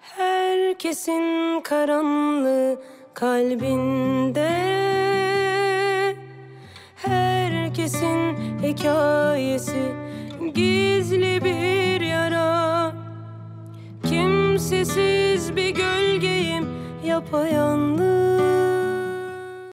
Herkesin karanlığı kalbinde. Herkesin hikayesi gizli bir yara. Kimsesiz bir gölgeyim yapayalnız.